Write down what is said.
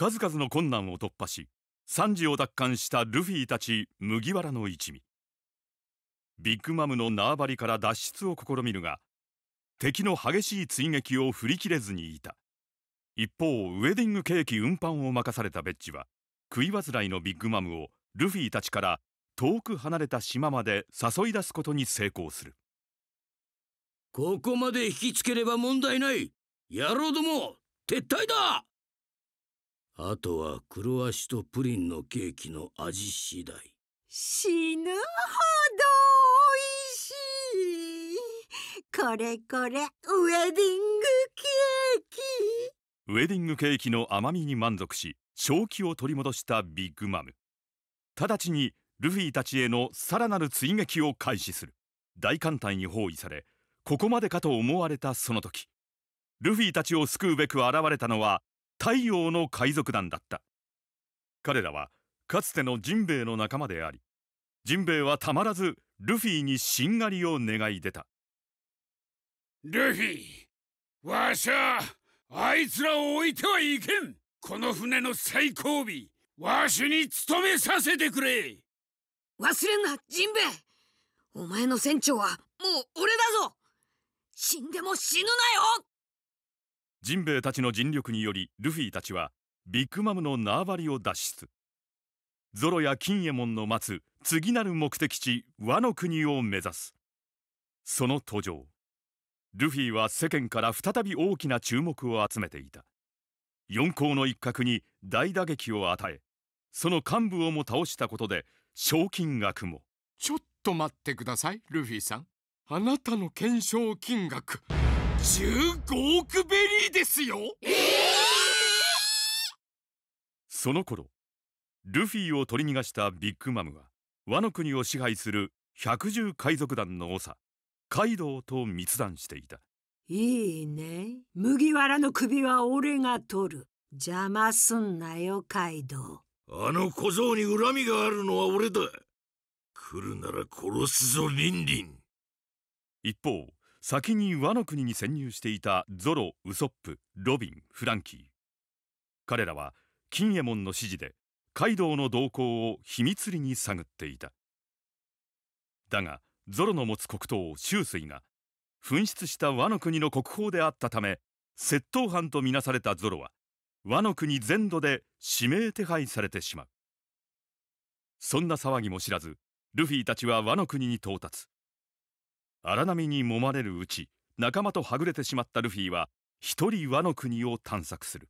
数々の困難を突破し惨事を奪還したルフィたち麦わらの一味。ビッグマムの縄張りから脱出を試みるが敵の激しい追撃を振り切れずにいた。一方ウェディングケーキ運搬を任されたベッジは食い煩いのビッグマムをルフィたちから遠く離れた島まで誘い出すことに成功する。ここまで引きつければ問題ない。野郎ども撤退だ！あとは黒足とプリンのケーキの味次第。死ぬほど美味しい。これこれウェディングケーキ。ウェディングケーキの甘みに満足し正気を取り戻したビッグマム。直ちにルフィたちへのさらなる追撃を開始する。大艦隊に包囲されここまでかと思われたその時。ルフィたちを救うべく現れたのは太陽の海賊団だった。彼らはかつてのジンベエの仲間でありジンベエはたまらずルフィにしんがりを願い出た。ルフィわしゃあいつらを置いてはいけん。この船の最後尾わしに務めさせてくれ。忘れんなジンベエお前の船長はもう俺だぞ。死んでも死ぬなよジンベエたちの尽力によりルフィたちはビッグマムの縄張りを脱出。ゾロや金右衛門の待つ次なる目的地和の国を目指す。その途上ルフィは世間から再び大きな注目を集めていた。四皇の一角に大打撃を与えその幹部をも倒したことで賞金額も。ちょっと待ってくださいルフィさん。あなたの懸賞金額。15億ベリーですよ、えー、その頃ルフィを取り逃がしたビッグマムはワノ国を支配する百獣海賊団の長カイドウと密談していた。いいね。麦わらの首は俺が取る。邪魔すんなよカイドウ。あの小僧に恨みがあるのは俺だ。来るなら殺すぞリンリン。一方先に和の国に潜入していたゾロウソップロビンフランキー。彼らは金右衛門の指示でカイドウの動向を秘密裏に探っていた。だがゾロの持つ黒刀周水が紛失した和の国の国宝であったため窃盗犯とみなされたゾロは和の国全土で指名手配されてしまう。そんな騒ぎも知らずルフィたちは和の国に到達。荒波に揉まれるうち仲間とはぐれてしまったルフィは一人和の国を探索する。